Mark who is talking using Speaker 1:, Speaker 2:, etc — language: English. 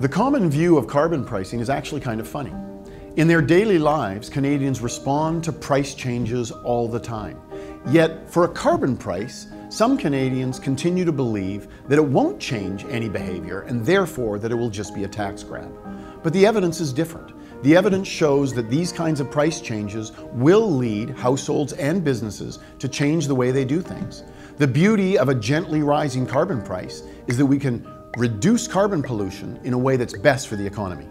Speaker 1: The common view of carbon pricing is actually kind of funny. In their daily lives, Canadians respond to price changes all the time. Yet, for a carbon price, some Canadians continue to believe that it won't change any behavior and therefore that it will just be a tax grab. But the evidence is different. The evidence shows that these kinds of price changes will lead households and businesses to change the way they do things. The beauty of a gently rising carbon price is that we can reduce carbon pollution in a way that's best for the economy.